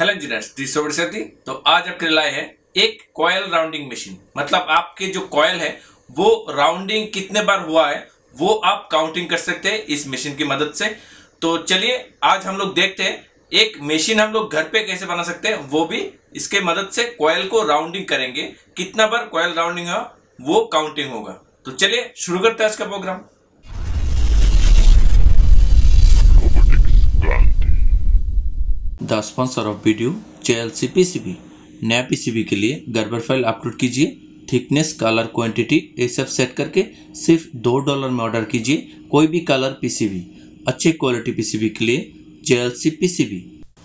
Hello engineers this साथी तो आज आपके लाए हैं एक कॉयल राउंडिंग मशीन मतलब आपके जो कॉयल है, वो राउंडिंग कितने बार हुआ है, वो आप काउंटिंग कर सकते हैं इस मशीन की मदद से। तो चलिए, आज हम लोग देखते हैं, एक मशीन हम लोग घर पे कैसे बना सकते हैं, वो भी इसके मदद से कॉयल को राउंडिंग करेंगे। कितना बार कॉयल राउंडिंग हुआ, वो काउंटिंग होगा। तो चलिए, शुरू करते हैं आज का program sponsor of video C PCB. नया पीसीबी के लिए गर्बर फ़ाइल अपलोड कीजिए। थिकनेस, कलर, क्वांटिटी, ये सब सेट करके सिर्फ़ दो डॉलर में ऑर्डर कीजिए कोई भी कलर पीसीबी। अच्छे क्वालिटी पीसीबी के लिए जे एल सी पीसीबी।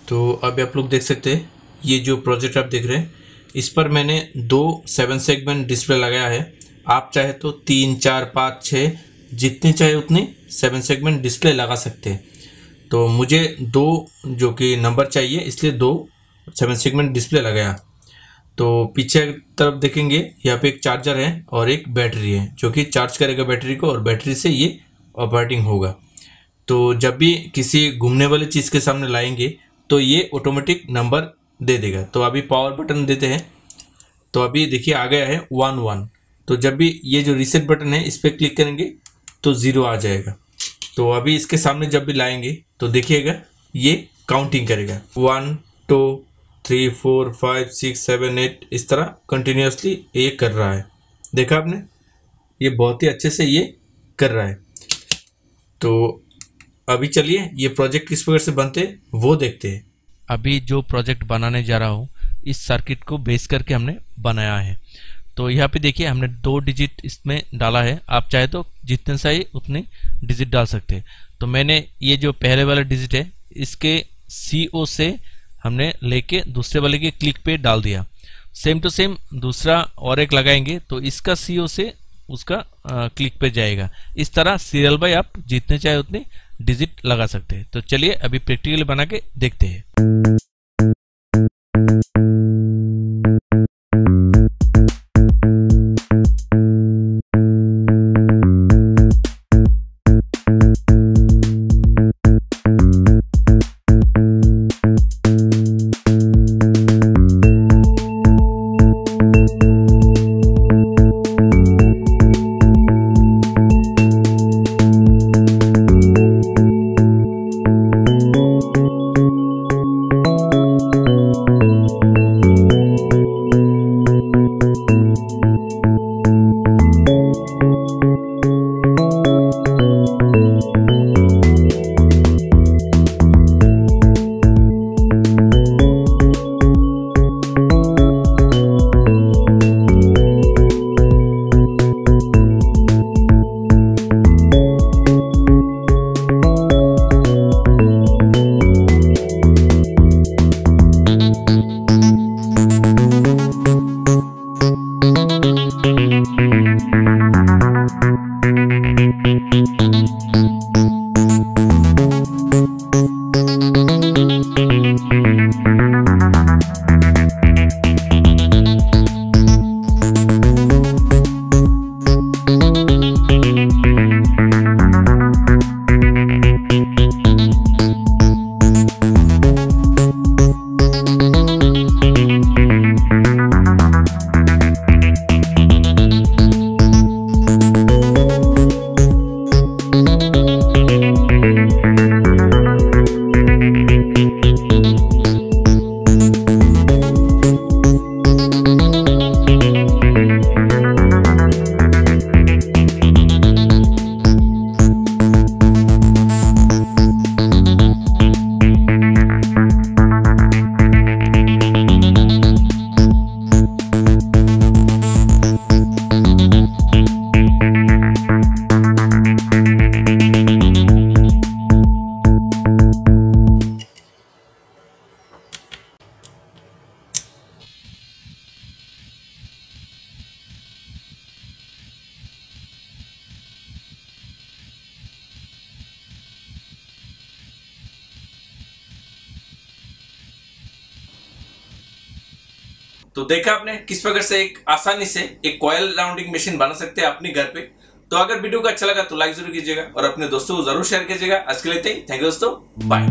तो अभी आप लोग देख सकते हैं, ये जो प्रोजेक्ट आप देख रहे हैं, इस पर मैंने दो सेवन सेगमेंट डिस्प्ले लगाया है। आप चाहे तो तीन, चार, पाँच छः जितनी चाहे उतनी सेवन सेगमेंट डिस्प्ले लगा सकते हैं। तो मुझे दो जो कि नंबर चाहिए, इसलिए दो सेवन सेगमेंट डिस्प्ले लगाया। तो पीछे तरफ़ देखेंगे, यहाँ पे एक चार्जर है और एक बैटरी है, जो कि चार्ज करेगा बैटरी को और बैटरी से ये ऑपरेटिंग होगा। तो जब भी किसी घूमने वाली चीज़ के सामने लाएँगे तो ये ऑटोमेटिक नंबर दे देगा। तो अभी पावर बटन देते हैं। तो अभी देखिए, आ गया है वन वन तो जब भी ये जो रिसेट बटन है, इस पर क्लिक करेंगे तो ज़ीरो आ जाएगा। तो अभी इसके सामने जब भी लाएँगे तो देखिएगा, ये काउंटिंग करेगा। One two three four five six seven eight इस तरह कंटिन्यूसली ये कर रहा है। देखा आपने? ये बहुत ही अच्छे से ये कर रहा है। तो अभी चलिए, ये प्रोजेक्ट किस प्रकार से बनते हैं, वो देखते हैं। अभी जो प्रोजेक्ट बनाने जा रहा हूँ, इस सर्किट को बेस करके हमने बनाया है। तो यहाँ पे देखिए हमने दो डिजिट इसमें डाला है। आप चाहे तो जितने सही उतने डिजिट डाल सकते हैं। तो मैंने ये जो पहले वाला डिजिट है इसके सी ओ से हमने लेके दूसरे वाले के क्लिक पे डाल दिया। सेम टू सेम दूसरा और एक लगाएँगे तो इसका सी ओ से उसका आ, क्लिक पे जाएगा। इस तरह सीरियल बाय आप जितने चाहे उतने डिजिट लगा सकते हैं। तो चलिए अभी प्रैक्टिकली बना के देखते हैं। तो देखा आपने किस प्रकार से एक आसानी से एक कॉयल राउंडिंग मशीन बना सकते हैं अपने घर पे। तो अगर वीडियो को अच्छा लगा तो लाइक ज़रूर कीजिएगा और अपने दोस्तों को ज़रूर शेयर कीजिएगा। आज के लिए थैंक यू दोस्तों। बाय